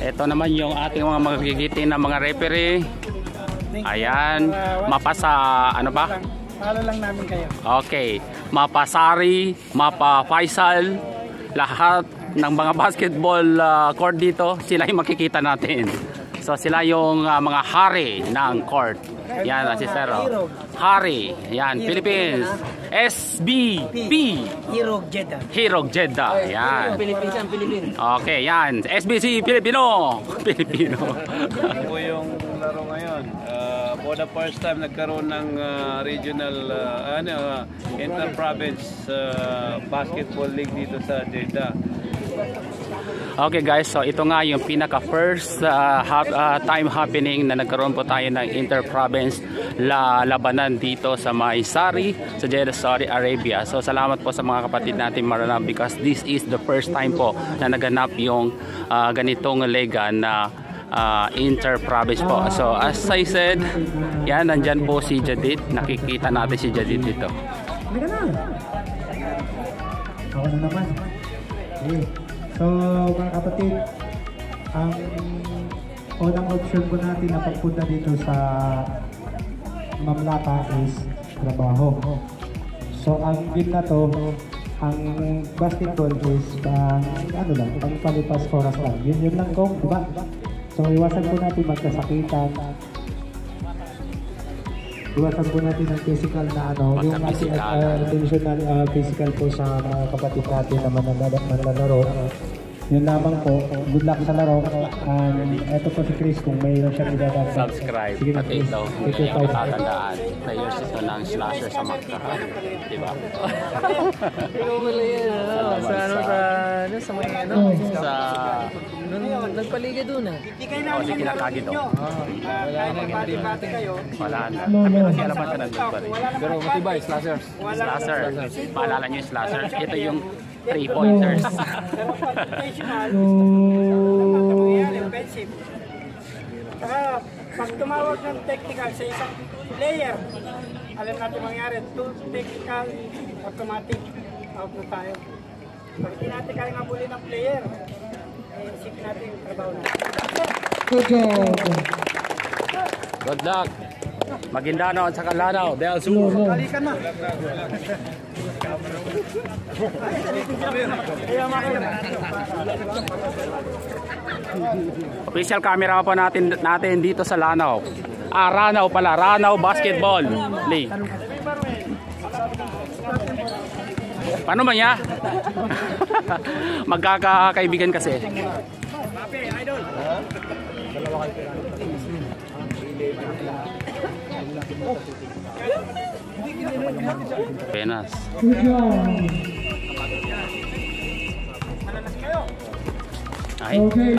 Ito naman yung ating mga magigiting na mga referee. Ayan, mapasa ano ba? Follow lang namin kayo. Okay, Mapa Sari, Mapa Faisal, lahat ng mga basketball ah, court dito, sila yung makikita natin. So sila yung ah, mga hari ng court. Yan, si Sir. oh. Hari, yan, Philippines. SBP, Hero Jeddah. Hirog Jeddah. Yan. Philippines ang Philippines. Okay, yan. SBC Filipino. Filipino. po yung laro ngayon. Uh, for the first time nagkaroon ng uh, regional uh, ano uh, inter-province uh, basketball league dito sa Jeddah. Okay guys, so ito nga yung pinaka first uh, hap- uh, time happening na nagkaroon po tayo ng inter-province la labanan dito sa Maisari sa Jeddah, Saudi Arabia. So salamat po sa mga kapatid natin Maranam because this is the first time po na naganap yung uh, ganitong lega na uh, inter-province po. So as I said, yan, nandyan po si Jadid. Nakikita natin si Jadid dito. Ako na naman. Okay. So, mga kapatid, ang unang option po natin na pagpunta dito sa Mamlaka is trabaho. So, ang game na to, ang basketball is pang, ano lang, pang palipas oras lang. Yun yun lang kung, di ba? So, iwasan po natin magkasakitan, Iwasan po natin ang physical na ano, yung ating uh, intentional uh, physical po sa mga kapatid natin na manlalaro. manlalaro. Yun lamang po, good luck sa laro. Um, eto po si Chris kung mayroon siyang idadagdag. subscribe Sige na, pati Chris. ito your yung tatandaan players ito ng slasher sa Macca di ba Ikaw pala yan. Ano, sa ano sa ano sa may ano. sa Nung nagpaliga doon ah. oh, si Kinakagi to Wala nang hindi kayo. wala na pero si Alaman ka nandun pa rin Pero matibay, slashers. slasher maalala nyo yung slasher ito yung three pointers offensive. Saka, pag tumawag ng technical sa isang player, alam natin mangyari, two technical, automatic, out na tayo. Pag natin kaya ngabulin ng player, eh, isipin natin yung trabaho natin. Good job. good luck. Maguindano at saka Lanao. Del Sur Official camera po natin natin dito sa Lanao. Ah, Ranao pala. Ranao Basketball League. Paano ba niya? Magkakaibigan kasi. Penas. Aí, okay.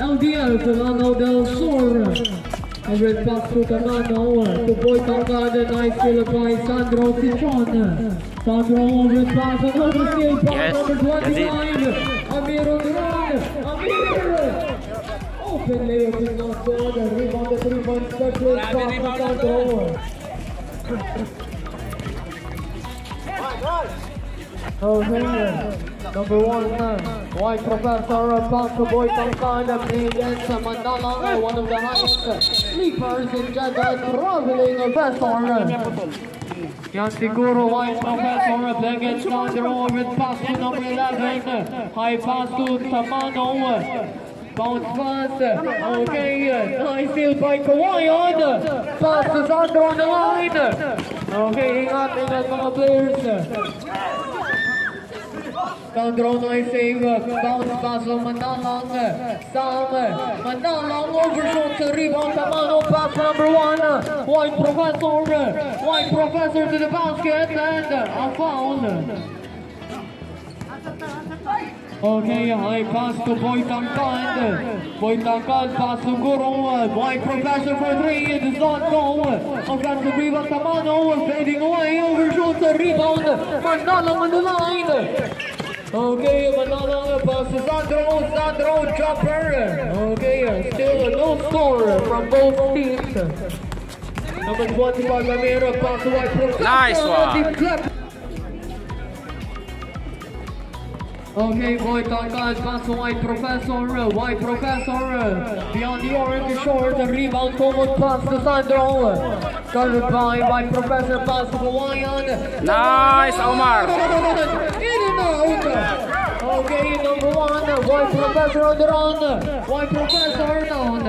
É o dia que não não deu sol. And red pass to. The boy from Garden Knights still by Sandro Citron. Sandro red pass another skill pass number 29. Amir. Open layup is not good. Rebound the three-point special pass to Sandro. Okay, number one, uh, white professor Tangkanda playing against uh, Mandala, one of the highest uh, sleepers in Jeddah, traveling a vessel. Yan siguro white professor playing against Sandro with pass to number 11, high pass to Tamano. Bounce pass, okay, nice steal by Kawhi on, pass to Sandro on the line. Okay, ingat, ingat mga players. Sandro nice save, bounce pass on Mandalang, Sam, Mandalang overshot to rebound, Tamano pass number one, White Professor, White Professor to the basket, and a foul. Okay, high pass to Boy Tangkad. Boy Tangkad pass to Guru. White Professor for three, it does not go. Offensive rebound, Tamano fading away, overshot the rebound, Mandalang on the line. Okay, Manala pass to Sandro, Sandro jumper. Okay, still a no score from both teams. Number 25, Gamera pass to White Professor. Nice one. Okay, boy, Tankas, pass to White Professor, White Professor, beyond the orange short, the rebound, forward pass to Sandro, guarded by White Professor, pass to Hawaiian. Nice, Omar. In and out. Okay, number one, White Professor on the run, White Professor down.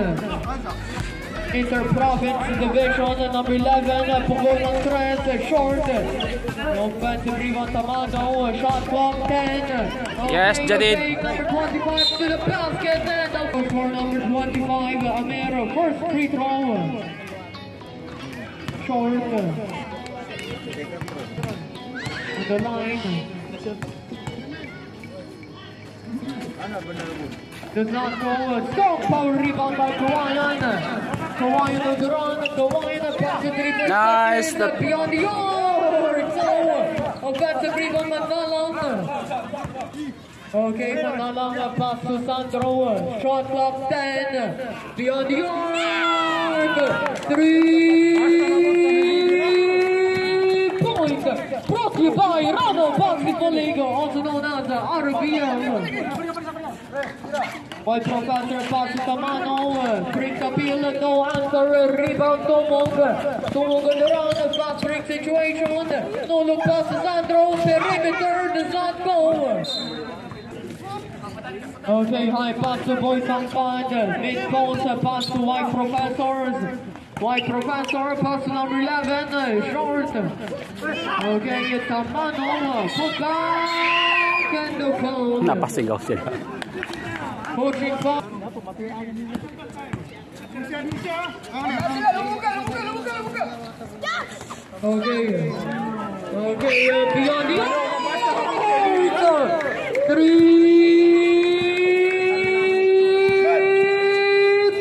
Inter-province division, number 11, Pugong ng Tres, short. Offensive rebound, Tamano, shot clock 10. Yes, Jadid. Number 25 to the basket, and for number 25, Amero, first free throw. Short. On the line. Does not go. Strong power rebound by Kawayan. Kawayan on the run. Kawayan pass to three. Nice. Beyond the. So, offensive rebound Manalang. Okay, Manalang pass to Sandro. Shot clock 10. Beyond the arc. Three point. Brought you by Ranao Basketball League, also known as RBL. Professor Pass Tamano, brings appeal, no answer, rebound Tumong. Tumong on the fast break situation. No look pass Sandro, perimeter does not go. Okay, high pass to Boy Sangpad, mid post pass to White Professors. White Professor, pass number 11, short. Okay, it's Tamano, put back and the cone. Napasigaw sila. Coaching foul. Okay. Okay, uh, beyond the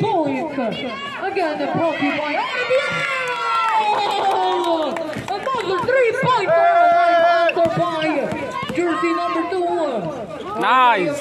points. Again, to you by RBL. Another three-pointer. Jersey number two. Nice.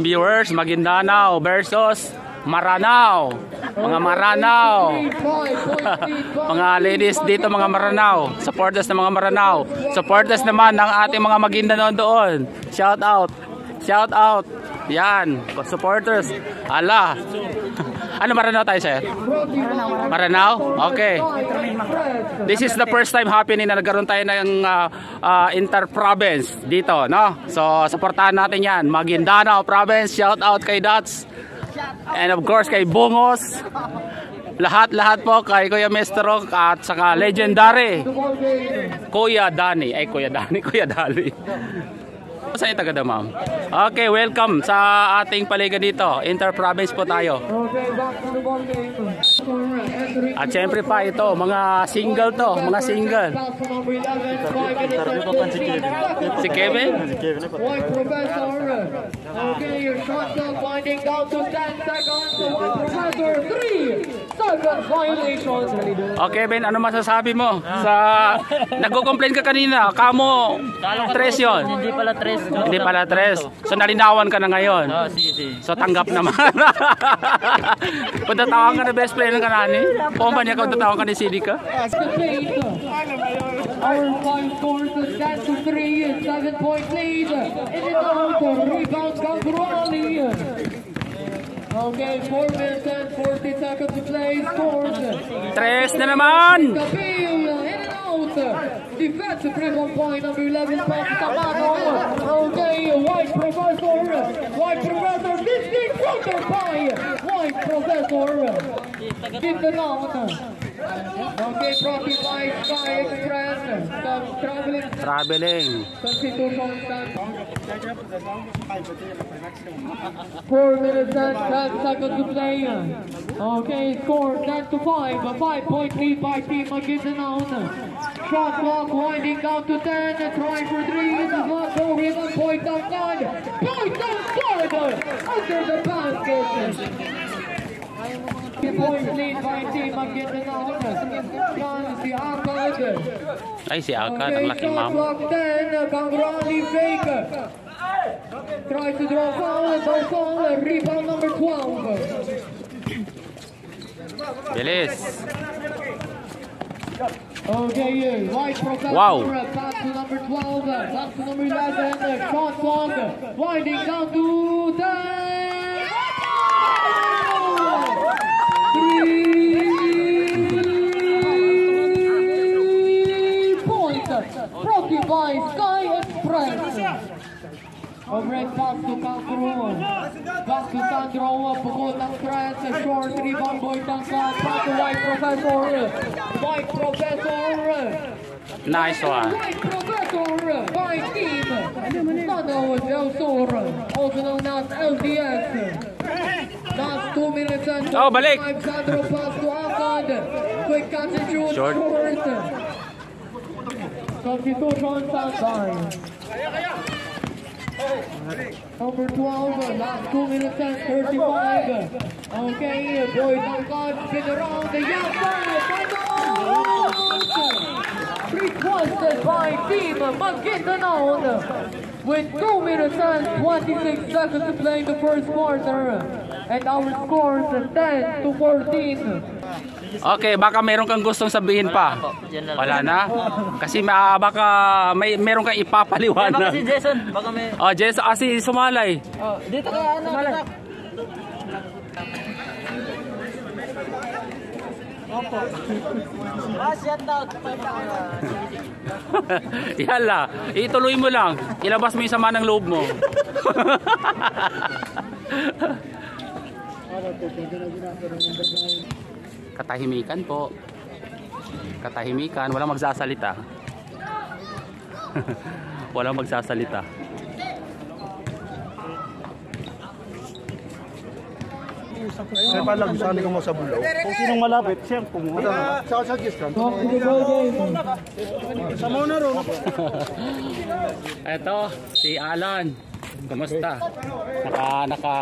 Viewers, Maguindanao versus Maranao. Mga Maranao. mga ladies dito mga Maranao. Supporters ng mga Maranao. Supporters naman ng ating mga Maguindanao doon. Shout out. Shout out. Yan. Supporters. Ala. ano Maranao tayo sir? Maranao? Okay. This is the first time happening na nagkaroon tayo ng uh, uh, inter-province dito, no? So, supportahan natin yan. Maguindanao Province, shout out kay Dots. And of course, kay Bungos. Lahat-lahat po kay Kuya Mestro at saka legendary Kuya Dani. Ay, Kuya Dani, Kuya Dali. Saan taga daw, ma'am? Okay, welcome sa ating paliga dito. Inter-province po tayo. At syempre pa ito, mga single to, mga single. Pass from number 11, 5 minutes and 15 Si Kevin? Professor. Okay, your shot clock winding down to 10 seconds. Professor, 3 seconds violation. Okay, Ben, ano masasabi mo? Sa nagko-complain ka kanina, kamo tres 'yon. Hindi pala tres. Hindi pala tres. So nalinawan ka na ngayon. Oh, sige, sige. So tanggap naman. Punta tawag ka na best player ng kanani. Pomba niya ka tawag ka ni Sidi ka. Our five scores is 10 to 3 and 7 point lead. In and out, rebound Gangrali. Okay, 4 minutes and 40 seconds to play. Scores. Tres na naman. Kapil, in and out. Defensive three-point point, number 11, Patrick Tamano. Okay, White Professor. White Professor, this big counter by White Professor. Keep the down. Okay, brought to by Express. Some traveling Traveling. Four minutes and ten seconds to play. Okay, score 10 to 5. A five point lead by Team Maguindanao. Shot clock winding down to 10. Try for three. This is not go. Rhythm point outside. Point outside. Under the basket. Points lead by Team Maguindanao. John si Akad. Ay, si Agad, ang laki shot ma'am. clock 10. Kangrani fake. Tries to draw foul, no foul, rebound number 12. Bilis. Okay, right professor, Wow. pass to number 12, uh, pass to number 11, uh, shot uh, winding down to 10. Back to Sandro. Pukul ng press. Short rebound boy Tangka. Back to White Professor. White Professor. Nice one. White team. Nano Del Sur. Also known as LDS. Last 2 minutes and Oh, balik. 25 Sandro pass to. Quick catch and shoot. Short. Substitution. Number 12, last 2 minutes and 35. Okay, boy, thank God, spin around the outside. Timeout! Requested by Team Maguindanao with 2 minutes and 26 seconds to play in the first quarter. And our scores 10 to 14. Okay, baka meron kang gustong sabihin pa. Wala na? Kasi ma baka may meron kang ipapaliwanag. Baka si Jason, baka may... Oh, Jess, kasi sumalay. Oh, dito kaya ano, anak. Opo. Ah, shout out. Yala, ituloy mo lang. Ilabas mo yung sama ng loob mo. Katahimikan po. Katahimikan, walang magsasalita. walang magsasalita. Kaya pa lang, sali ka mo sa bulaw. Kung sinong malapit, siya ang pumunta. Sa sa discount. Sa mo na ron. Eto, si Alan. Kumusta? Naka naka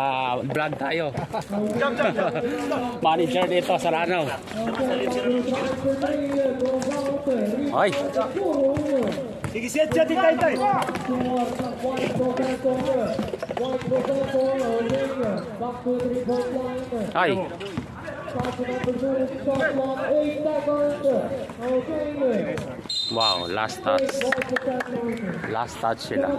vlog tayo. Manager dito sa Lanao. Hoy, Sige, siya, siya, titay, tay. Line. ay. Shot to number two. Shot clock 8 seconds. Okay. Wow, last touch. Last touch sila.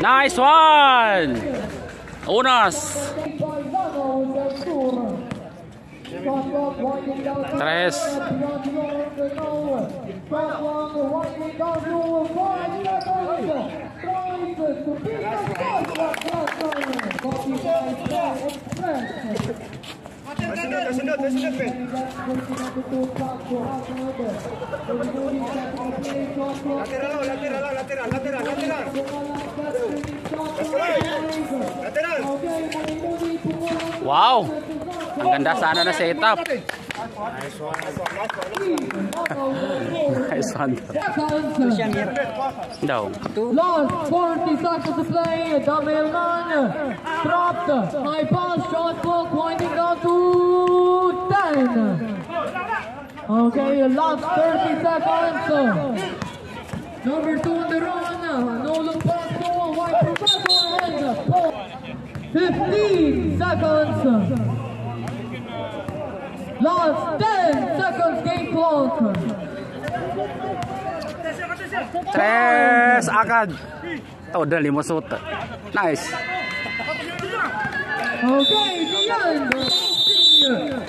Nice one! Unas! Tres. Lateral, lateral, lateral, lateral, lateral. Lateral. Wow! Ang ganda sana na setup. Nice one. Daw. Last 40 seconds to play. Damelman dropped. High pass, shot clock winding down to 10. Okay, last 30 seconds. Number two on the run. No look pass to White Professor and Paul. 15 seconds. Last 10 seconds game clock. Tres agad. Oh, dali mo suot. Nice. Okay, the end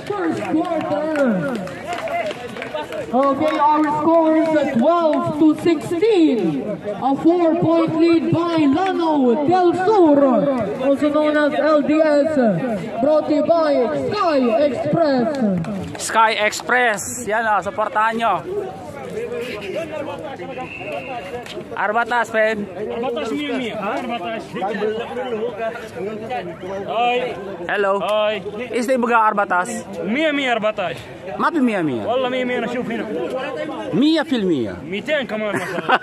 first quarter. Okay, our score is at 12 to 16. A four-point lead by Lanao Del Sur, also known as LDS, brought to you by Sky Express. Sky Express. Yan o, supportahan nyo. 14 فين 14 100 100 14 هاي هلو هاي إيش تبقى 14 100 100 14 ما في 100 100 والله 100 100 أنا أشوف هنا 100% 200 كمان مثلا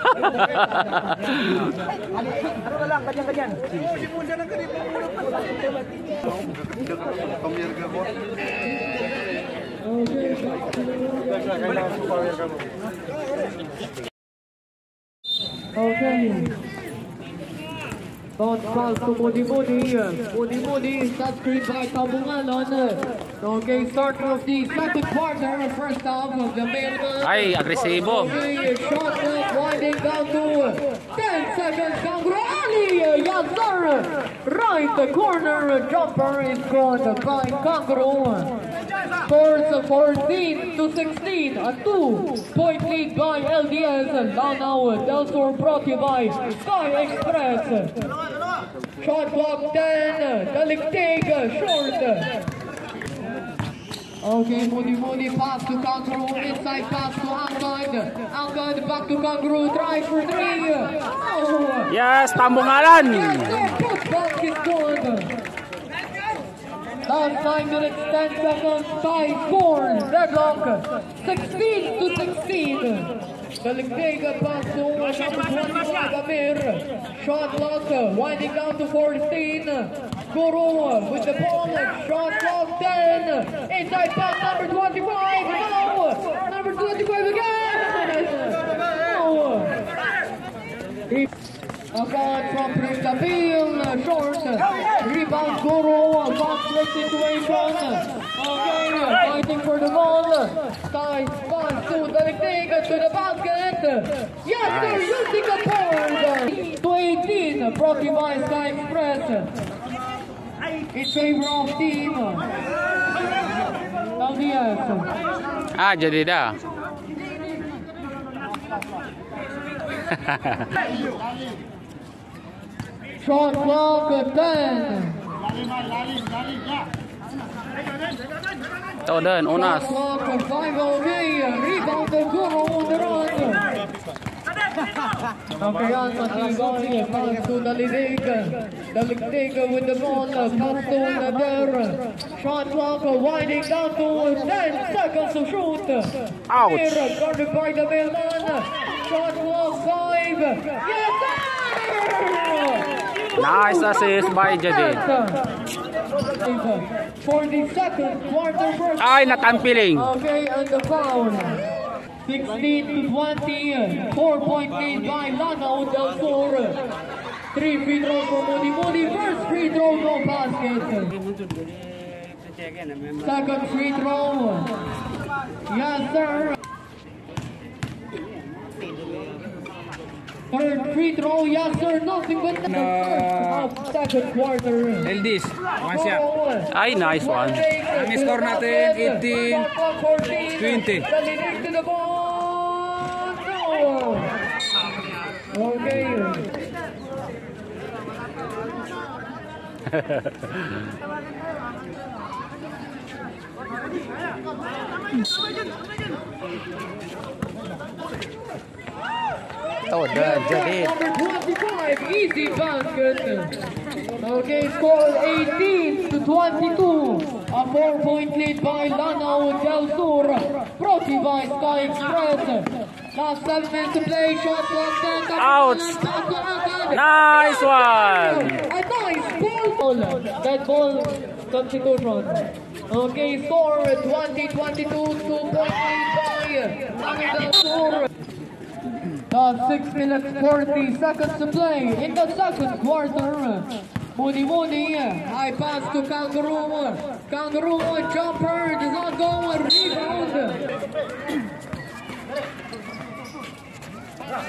Thank you. Okay. Bounce pass to Modi Modi. Modi Modi, touch screen by Tabungalon. Okay, start of the second quarter, first half of the Mailman. Ay, agresibo. Okay, shot clock winding down to 10 seconds. Kangro Ali Yazar. Right corner jumper is gone by Kangro. Scores of 14 to 16. A two-point lead by LDS. Now now Del Sur brought you by Sky Express. Shot clock 10. Daliktig short. Okay, Moody Moody pass to Kangaroo, inside pass to Angad. Angad back to Kangaroo, try for three. Oh, Yes, Tambungalan. Putback is good. 9 minutes, 10 seconds, tie score. Deadlock, 16 to 16. Daligdega pass to number 21, Amir. Shot clock, winding down to 14. Guru with the ball, shot clock 10. Inside pass, number 25. No! Number 25 again! No! Again from Pristabil, short, rebound Guru, box situation. Again, fighting for the ball. Sky pass to Daligdega to the basket. Yes, they're using a board. To 18, brought you by Sky Express. In favor of team. LDS. Ah, jadi dah. Shot clock 10. Ito din, unas. Shot clock 5 away. Rebound the Guru on the run. Nakayan Matigay, pass to Dalidig. Dalidig with the ball, pass to Nader. Shot clock winding down to 10 seconds to shoot. Ouch. Here, guarded by the mailman. Shot clock 5. Yes, sir! Nice assist by Jadid. For the second quarter first. Ay, natampiling. Okay, and the foul. 16 to 20. Four point lead by Lanao Del Sur. Three free throws for Modi Modi. First free throw, no basket. Second free throw. Yes, sir. Third free throw, yes sir, nothing but the first half, second quarter. LDS, one shot. Ay, nice one. Ang score natin, 18, 20. Dalinig to the ball. No. Okay. Ito din, Jadid. Number 25, easy basket. Okay, score 18 to 22. A four-point lead by Lanao Del Sur. Brought to you by Sky Express. Last seven minutes to play. Shot clock 10. Ouch. Pass to Angad. Nice one. A nice ball. That ball substitution. Okay, score 20-22. Two-point by Lanao Del Uh, 6 minutes 40 seconds to play in the second quarter. Moody Moody, high pass to Kangaroo. Kangaroo jumper does not go. Rebound.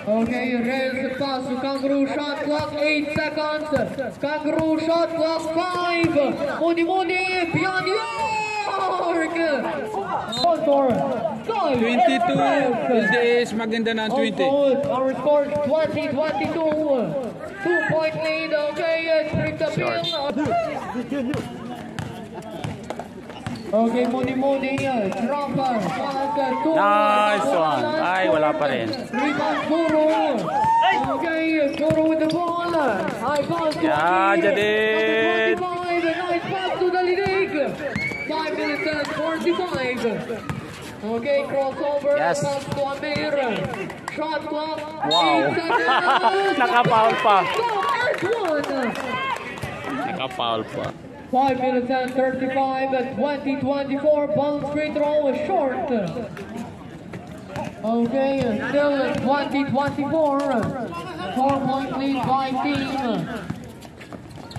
Okay, raise pass to Kangaroo. Shot clock 8 seconds. Kangaroo shot clock 5. Moody Moody beyond York. America. For 22 LDS Maguindanao 20. Our score 20 22. point lead. Okay, yes, bring the bill. Okay, Muni Muni, Trumper, Nice one. Ay, wala pa rin. Rebound, Kuro. Okay, Kuro with the ball. High ball. Yeah, Jadid. 5 minutes and 45. Okay, crossover. Yes. Pass to Amir. Shot clock. Wow. eight seconds. Nakapoul pa. Go. Naka-foul pa. 5 minutes and 35 at 2024. Bounce free throw is short. Okay, still at 2024. Four point lead by team.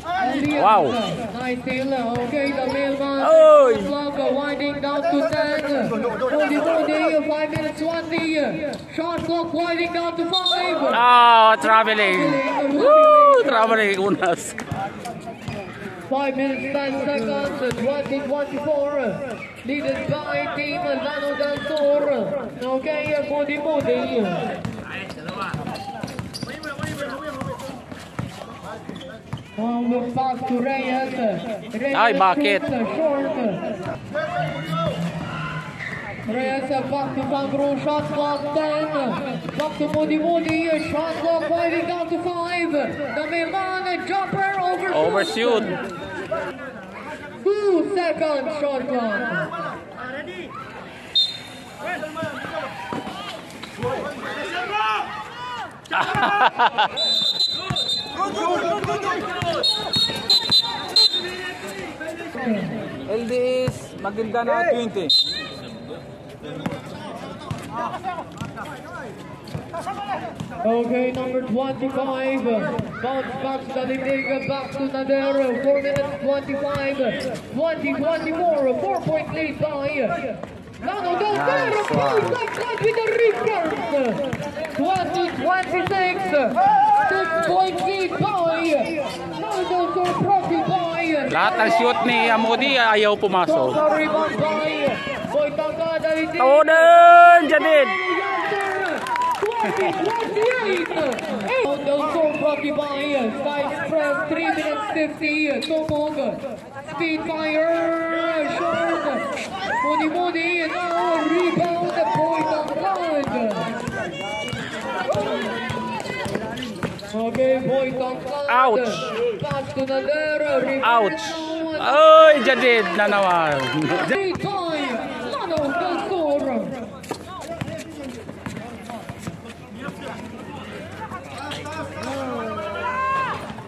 Wow. Nice steal. Okay, the mailman. Oy. Clock winding down to 10. Moody Moody, 5 minutes 20. Shot clock winding down to 5. Ah, traveling. Woo! Traveling unas. 5 minutes 10 seconds, 2024. Leaded by Team Lanao Sur. Okay, Moody Moody. Um, we'll pass to Reyes. Reyes Ay, bakit? Short. Reyes back to Sandro, shot clock 10. Back to Moody Moody, shot clock winding down to 5. The Milan jumper overshot. Overshoot. Two seconds shot clock. LDS, maganda na 20. Okay, number 25, bounce back to the uh, back to Nadero, 4 minutes 25, 20, 24, 4 point lead by uh, Nano Del back with the return, 20, 26. Lahat ng shoot ni Amodi ayaw pumasok. Total rebound by. Boy Tangada, Litig. Tawonan! Jadid! Brought you by Sky Express 3 minutes 50 Tumog Speed Fire Short Moody Moody now rebound point blood Okay of blood Ouch. Ouch! Ay, Jadid na naman. Three time Lano Sol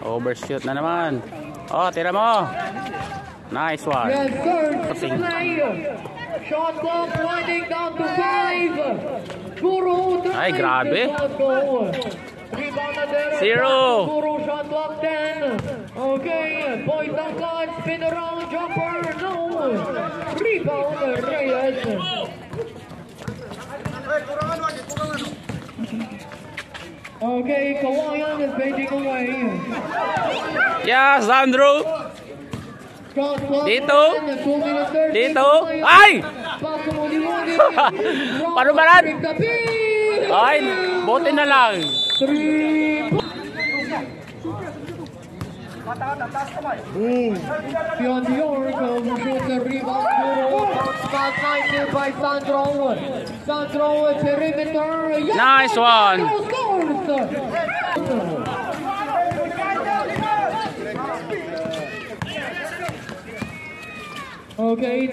Overshoot na naman. Oh, tira mo. Nice one. Yes, play. Shot clock winding down to five. Ay, grabe. Zero. Puro shot lock 10. Okay, point ng cut, spin around, jumper, no. Rebound, Reyes. Okay, Kawayan is baiting away. Yes, Andrew. Dito. Dito. Ay! Paano ba Ay, bote na lang. Three. Beyond the arc, overshoot the rebound. Nicely by Sandro. Sandro, perimeter. Yes, Nice one. Sandro. Okay.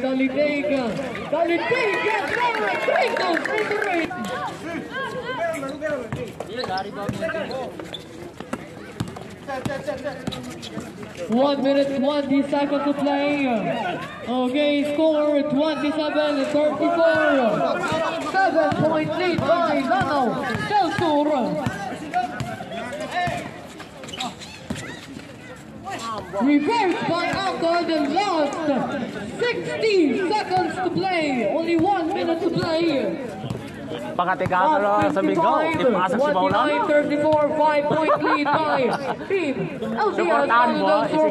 One minute, 20 seconds to play. Okay, score 27 34. Seven point lead by Lanao Del Sur. Reversed by Alcott and last 60 seconds to play. Only one minute to play. Pakatikata lang sa bigaw. Ipasok si Paula. 34, 5 point lead by Team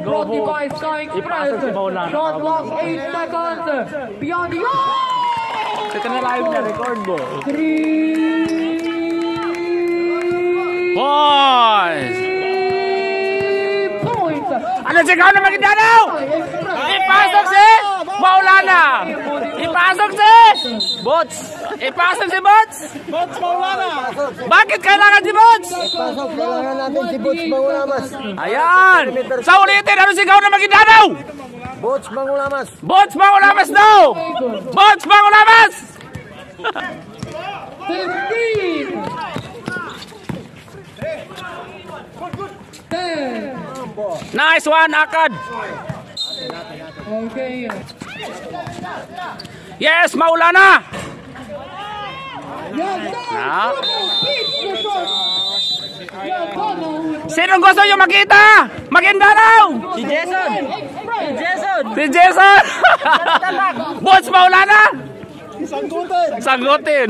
brought to you mo. by Sky Express. Shot clock 8 seconds. Beyond the. Ito na live na record mo. Three Boys! points. Ano sigaw na Maguindanaw? Ipasok si Maulana! Ipasok si Bots! Ipasok si Bots! Bots Maulana! Bakit kailangan si Bots? Pasok, kailangan natin si Boots Mangulamas. Ayan! Sa ulitin, ano sigaw na Maguindanaw? Boots Mangulamas. Bots Mangulamas daw! Bots Mangulamas! Fifteen. Ten. Nice one, Akad! Okay. Yes, Maulana! No. Sinong gusto nyo makita? Maganda daw! Si Jason! Si Jason! Si Jason! Bots Maulana! Sanggutin! Sanggutin!